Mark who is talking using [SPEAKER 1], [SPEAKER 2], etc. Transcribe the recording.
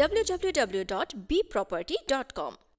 [SPEAKER 1] www.bproperty.com.